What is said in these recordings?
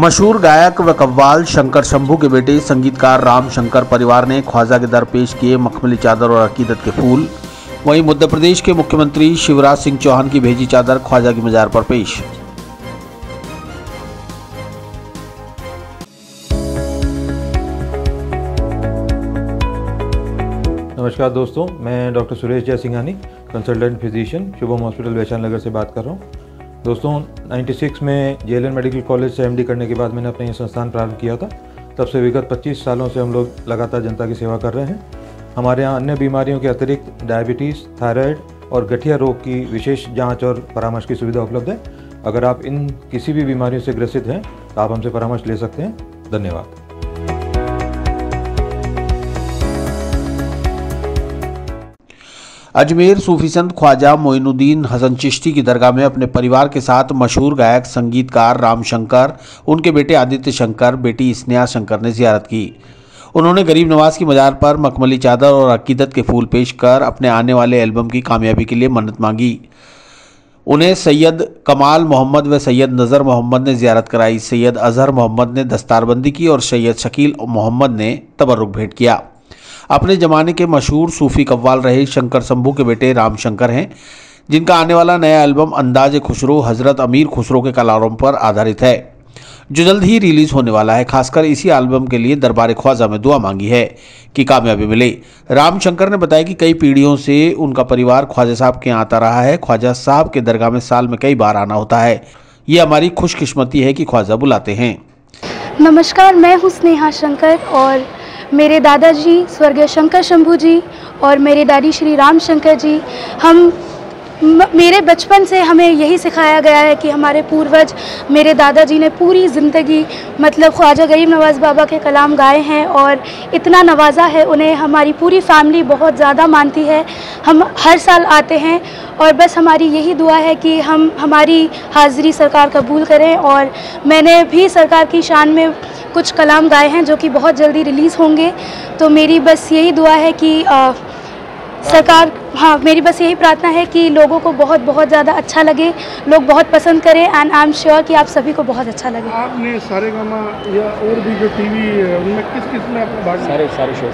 मशहूर गायक व कव्वाल शंकर शंभू के बेटे संगीतकार राम शंकर परिवार ने ख्वाजा के दर पेश किए मखमली चादर और अकीदत के फूल। वहीं मध्य प्रदेश के मुख्यमंत्री शिवराज सिंह चौहान की भेजी चादर ख्वाजा की मजार पर पेश। नमस्कार दोस्तों, मैं doctor Suresh Jay Singhani consultant physician Shubham hospital Vaishal Nagar से बात कर रहा हूँ। दोस्तों 96 में जेएलएन मेडिकल कॉलेज से एमडी करने के बाद मैंने अपना ये संस्थान प्रारंभ किया था। तब से विगत 25 सालों से हम लोग लगातार जनता की सेवा कर रहे हैं। हमारे यहाँ अन्य बीमारियों के अतिरिक्त डायबिटीज़ थायराइड और गठिया रोग की विशेष जाँच और परामर्श की सुविधा उपलब्ध है। अगर आप इन किसी भी बीमारियों से ग्रसित हैं तो आप हमसे परामर्श ले सकते हैं। धन्यवाद। अजमेर सूफी संत ख्वाजा मोइनुद्दीन हसन चिश्ती की दरगाह में अपने परिवार के साथ मशहूर गायक, संगीतकार राम शंकर उनके बेटे आदित्य शंकर, बेटी स्नेहा शंकर ने जियारत की। उन्होंने गरीब नवाज़ की मजार पर मखमली चादर और अकीदत के फूल पेश कर अपने आने वाले एल्बम की कामयाबी के लिए मन्नत मांगी। उन्हें सैयद कमाल मोहम्मद व सैयद नज़र मोहम्मद ने जियारत कराई। सैयद अजहर मोहम्मद ने दस्तारबंदी की और सैयद शकील मोहम्मद ने तबरुक भेंट किया। अपने ज़माने के मशहूर सूफी कव्वाल रहे शंकर शंभू के बेटे राम शंकर हैं, जिनका आने वाला नया एल्बम अंदाज खुसरो, हज़रत अमीर खुसरो के कलारों पर आधारित है। जो जल्द ही रिलीज़ होने वाला है, खासकर इसी एल्बम के लिए दरबार ख्वाजा में दुआ मांगी है कि कामयाबी मिले। राम शंकर ने बताया कि कई पीढ़ियों से उनका परिवार ख्वाजा साहब के यहाँ आता रहा है। ख्वाजा साहब के दरगाह में साल में कई बार आना होता है। ये हमारी खुशकिस्मती है कि ख्वाजा बुलाते हैं। नमस्कार, मैं हूँ स्नेहा शंकर और मेरे दादाजी स्वर्गीय शंकर शंभू जी और मेरे दादी श्री राम शंकर जी हम मेरे बचपन से हमें यही सिखाया गया है कि हमारे पूर्वज मेरे दादाजी ने पूरी ज़िंदगी मतलब ख्वाजा गरीब नवाज़ बाबा के कलाम गाए हैं और इतना नवाजा है उन्हें हमारी पूरी फैमिली बहुत ज़्यादा मानती है। हम हर साल आते हैं और बस हमारी यही दुआ है कि हम हमारी हाज़िरी सरकार कबूल करें और मैंने भी सरकार की शान में कुछ कलाम गाए हैं जो कि बहुत जल्दी रिलीज़ होंगे। तो मेरी बस यही दुआ है कि आ, सरकार हाँ मेरी बस यही प्रार्थना है कि लोगों को बहुत बहुत ज़्यादा अच्छा लगे लोग बहुत पसंद करें एंड आई एम श्योर कि आप सभी को बहुत अच्छा लगे। आपने सारे गामा या और भी जो टीवी है उनमें किस किसमें आपने भाग सारे सारे शो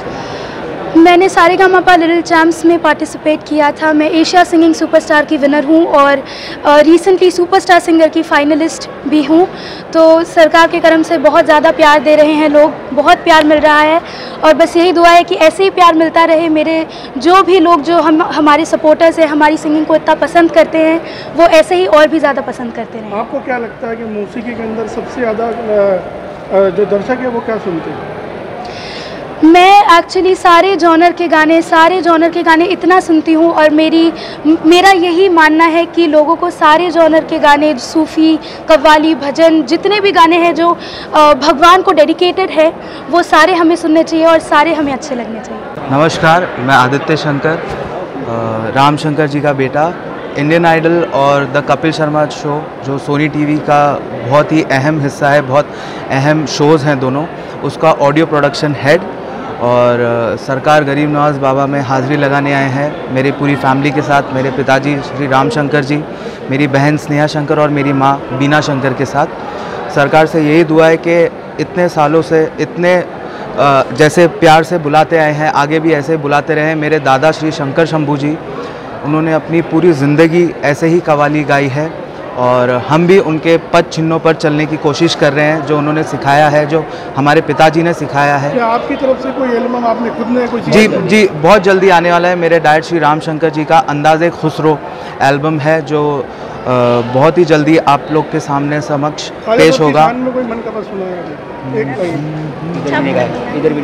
मैंने सारे गामापा लिटिल चैम्प्स में पार्टिसिपेट किया था। मैं एशिया सिंगिंग सुपरस्टार की विनर हूँ और रिसेंटली सुपरस्टार सिंगर की फाइनलिस्ट भी हूँ। तो सरकार के करम से बहुत ज़्यादा प्यार दे रहे हैं लोग, बहुत प्यार मिल रहा है और बस यही दुआ है कि ऐसे ही प्यार मिलता रहे। मेरे जो भी लोग जो हम, हमारे सपोर्टर्स हैं, हमारी सिंगिंग को इतना पसंद करते हैं, वो ऐसे ही और भी ज़्यादा पसंद करते रहें। आपको क्या लगता है कि मौसीकी के अंदर सबसे ज़्यादा जो दर्शक है वो क्या सुनते हैं? मैं एक्चुअली सारे जॉनर के गाने, सारे जॉनर के गाने इतना सुनती हूँ और मेरी, मेरा यही मानना है कि लोगों को सारे जॉनर के गाने, सूफ़ी, कव्वाली, भजन, जितने भी गाने हैं जो भगवान को डेडिकेटेड है, वो सारे हमें सुनने चाहिए और सारे हमें अच्छे लगने चाहिए। नमस्कार, मैं आदित्य शंकर राम शंकर जी का बेटा इंडियन आइडल और द कपिल शर्मा शो जो सोनी टीवी का बहुत ही अहम हिस्सा है, बहुत अहम शोज़ हैं दोनों, उसका ऑडियो प्रोडक्शन हेड और सरकार गरीब नवाज़ बाबा में हाज़िरी लगाने आए हैं। मेरी पूरी फैमिली के साथ, मेरे पिताजी श्री राम शंकर जी, मेरी बहन स्नेहा शंकर और मेरी माँ बीना शंकर के साथ। सरकार से यही दुआ है कि इतने सालों से, इतने जैसे प्यार से बुलाते आए हैं, आगे भी ऐसे बुलाते रहे मेरे दादा श्री शंकर शंभू जी, उन्होंने अपनी पूरी ज़िंदगी ऐसे ही कवाली गाई है। और हम भी उनके पद चिन्हों पर चलने की कोशिश कर रहे हैं जो उन्होंने सिखाया है जो हमारे पिताजी ने सिखाया है। क्या आपकी तरफ़ से कोई एल्बम आपने खुद ने कोई जी जी बहुत जल्दी आने वाला है मेरे डायट श्री रामशंकर जी का अंदाज खुसरो एल्बम है जो बहुत ही जल्दी आप लोग के सामने समक्ष पेश होगा। इधर भी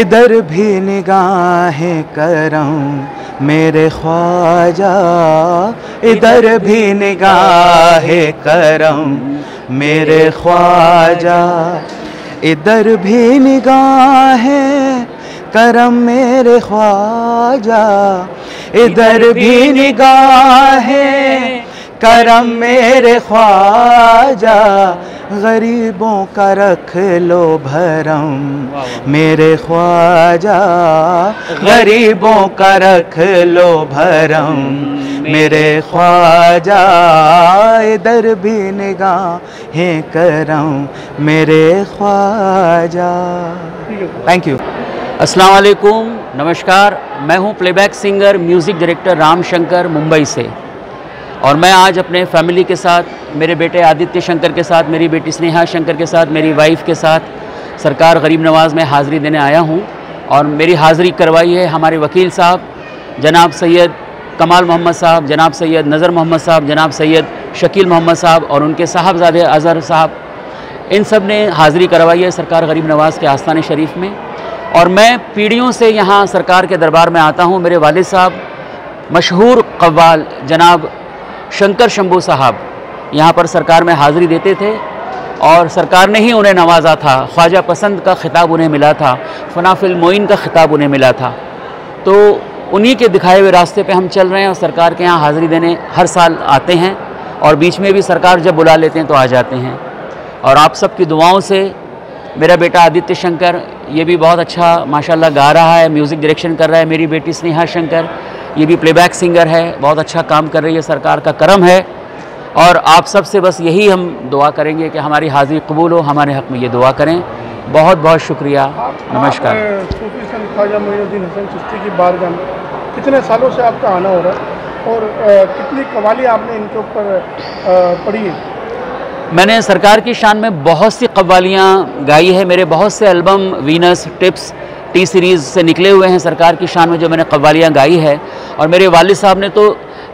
इधर भी निगाहें करऊं मेरे ख्वाजा, इधर भी निगाह करम। मेरे ख्वाजा, इधर भी निगाह करम। मेरे ख्वाजा, इधर भी निगाह करम मेरे ख्वाजा गरीबों का रख लो भरम। मेरे ख्वाजा गरीबों का रख लो भरम। मेरे ख्वाजा इधर भी निगाहें करम। मेरे ख्वाजा। थैंक यू अस्सलाम वालेकुम नमस्कार। मैं हूँ playback singer music director Ram Shankar Mumbai से। और मैं आज अपने फैमिली के साथ, मेरे बेटे आदित्य शंकर के साथ, मेरी बेटी स्नेहा शंकर के साथ, मेरी वाइफ के साथ सरकार गरीब नवाज़ में हाज़िरी देने आया हूँ और मेरी हाज़िरी करवाई है हमारे वकील साहब, जनाब सैयद कमाल मोहम्मद साहब, जनाब सैयद नज़र मोहम्मद साहब, जनाब सैयद शकील मोहम्मद साहब और उनके साहबजादे अज़हर साहब, इन सबने हाज़िरी करवाई है सरकार गरीब नवाज़ के आस्थान शरीफ में। और मैं पीढ़ियों से यहाँ सरकार के दरबार में आता हूँ, मेरे वालिद साहब, मशहूर कव्वाल जनाब शंकर शंभू साहब यहाँ पर सरकार में हाज़िरी देते थे और सरकार ने ही उन्हें नवाजा था। ख्वाजा पसंद का ख़िताब उन्हें मिला था, फनाफिल मोइन का ख़िताब उन्हें मिला था। तो उन्हीं के दिखाए हुए रास्ते पे हम चल रहे हैं और सरकार के यहाँ हाज़िरी देने हर साल आते हैं और बीच में भी सरकार जब बुला लेते हैं तो आ जाते हैं। और आप सबकी दुआओं से मेरा बेटा आदित्य शंकर, ये भी बहुत अच्छा माशाल्लाह गा रहा है, म्यूज़िक डायरेक्शन कर रहा है, मेरी बेटी स्नेहा शंकर ये भी प्लेबैक सिंगर है बहुत अच्छा काम कर रही है सरकार का करम है। और आप सबसे बस यही हम दुआ करेंगे कि हमारी हाजिरी कबूल हो हमारे हक़ में ये दुआ करें। बहुत बहुत शुक्रिया। नमस्कार। आप, सूफी संत ख्वाजा मोइनुद्दीन हसन चिश्ती की बारगाह में कितने सालों से आपका आना हो रहा है और कितनी कवाली आपने इनके ऊपर पढ़ी है? मैंने सरकार की शान में बहुत सी कवालियाँ गाई है। मेरे बहुत से album Venus Tips T Series से निकले हुए हैं। सरकार की शान में जो मैंने कव्वालियाँ गाई है और मेरे वालिद साहब ने तो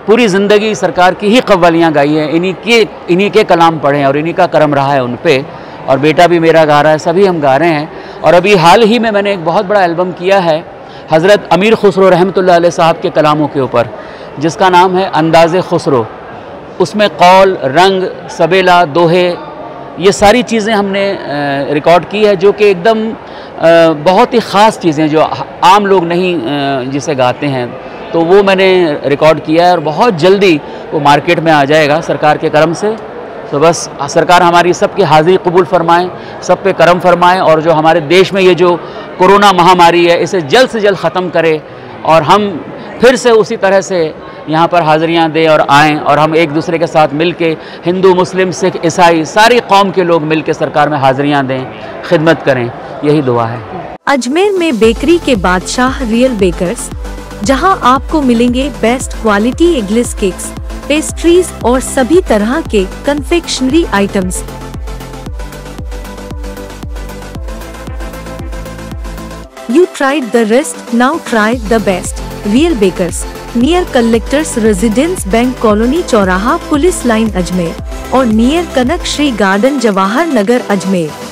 पूरी ज़िंदगी सरकार की ही कव्वालियाँ गाई हैं। इन्हीं के इन्हीं के कलाम पढ़े हैं और इन्हीं का करम रहा है उन पर और बेटा भी मेरा गा रहा है, सभी हम गा रहे हैं। और अभी हाल ही में मैंने एक बहुत बड़ा एल्बम किया है, हज़रत अमीर खुसरो अलैह साहब के कलामों के ऊपर, जिसका नाम है अंदाज़ खुसरो। उसमें कौल, रंग, सबेला, दोहे, ये सारी चीज़ें हमने रिकॉर्ड की है, जो कि एकदम बहुत ही ख़ास चीज़ें जो आम लोग नहीं जिसे गाते हैं तो वो मैंने रिकॉर्ड किया है और बहुत जल्दी वो मार्केट में आ जाएगा सरकार के करम से। तो बस, सरकार हमारी सबकी हाज़िरी कबूल फरमाएँ, सब पे करम फरमाएँ और जो हमारे देश में ये जो कोरोना महामारी है, इसे जल्द से जल्द ख़त्म करे और हम फिर से उसी तरह से यहाँ पर हाज़िरियाँ दें और आएँ और हम एक दूसरे के साथ मिल के हिंदू, मुस्लिम, सिख, ईसाई, सारी कौम के लोग मिल के सरकार में हाज़िरियाँ दें, खिदमत करें। यही दुआ है। अजमेर में बेकरी के बादशाह रियल बेकर्स जहाँ आपको मिलेंगे best quality eggless cakes pastries और सभी तरह के confectionery items You tried the rest, now try the best. Real Bakers, near Collectors Residence Bank Colony चौराहा पुलिस लाइन अजमेर और नियर कनक श्री गार्डन जवाहर नगर अजमेर।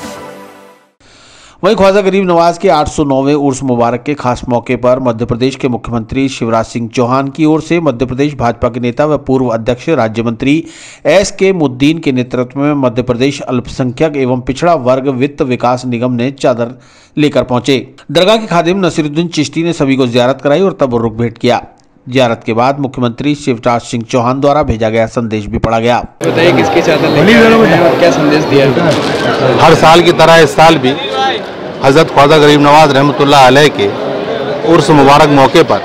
वहीं ख्वाजा गरीब नवाज़ के 809वें उर्स मुबारक के खास मौके पर मध्य प्रदेश के मुख्यमंत्री शिवराज सिंह चौहान की ओर से मध्य प्रदेश भाजपा के नेता व पूर्व अध्यक्ष राज्य मंत्री एस के मुद्दीन के नेतृत्व में मध्य प्रदेश अल्पसंख्यक एवं पिछड़ा वर्ग वित्त विकास निगम ने चादर लेकर पहुँचे। दरगाह के खादिम नसीरुद्दीन चिश्ती ने सभी को जियारत कराई और तब रुख भेंट किया। जियारत के बाद मुख्यमंत्री शिवराज सिंह चौहान द्वारा भेजा गया संदेश भी पढ़ा गया। बताइए किसकी चादर हैं? क्या संदेश दिया हर साल की तरह इस साल भी हज़रत ख्वाजा गरीब नवाज़ अलैह के उर्स मुबारक मौके पर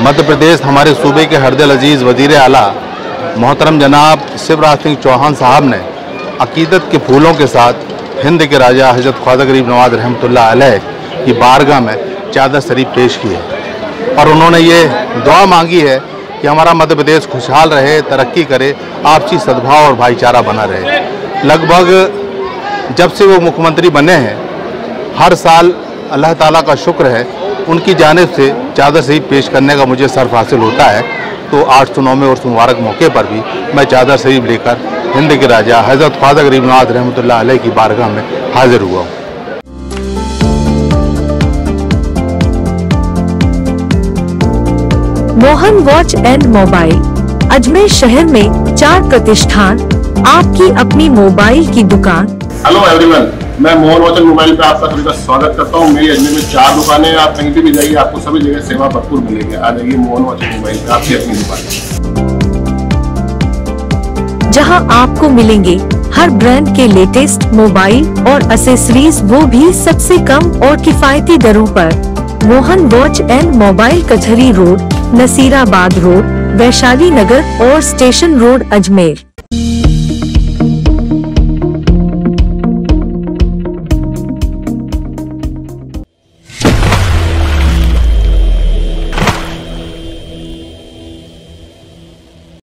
मध्य प्रदेश हमारे सूबे के हरदल अज़ीज़ वज़ीर आला मोहतरम जनाब शिवराज सिंह चौहान साहब ने अकीदत के फूलों के साथ हिंद के राजा हज़रत ख्वाजा गरीब नवाज़ रहमतुल्लाह अलैह की बारगाह में चादर शरीफ पेश की है। और उन्होंने ये दुआ मांगी है कि हमारा मध्य प्रदेश खुशहाल रहे, तरक्की करे, आपसी सद्भाव और भाईचारा बना रहे। लगभग जब से वो मुख्यमंत्री बने हैं, हर साल अल्लाह ताला का शुक्र है, उनकी जानब से चादर शरीफ पेश करने का मुझे सर्फ हासिल होता है। तो आठ सौ नौवें और मुबारक मौके पर भी मैं चादर शरीफ लेकर हिंद के राजा हज़रत ख्वाजा गरीब रहमत अलैह की बारगाह में हाजिर हुआ हूँ। Mohan watch and mobile. Ajmer शहर में चार प्रतिष्ठान आपकी अपनी मोबाइल की दुकान। हेलो एवरीवन मैं मोहन वॉचन मोबाइल पे आपका सभी का स्वागत करता हूँ। मेरी अजमेर में चार दुकानें हैं आप कहीं भी जाइए आपको सभी जगह सेवा भरपूर मिलेगी। आ जाइए मोहन वॉचन मोबाइल पे आपकी अपनी दुकान जहाँ आपको मिलेंगे हर ब्रांड के लेटेस्ट मोबाइल और असेसरीज वो भी सबसे कम और किफायती दरों पर। Mohan watch and mobile Kachahri road Nasirabad road Vaishali Nagar और स्टेशन रोड अजमेर।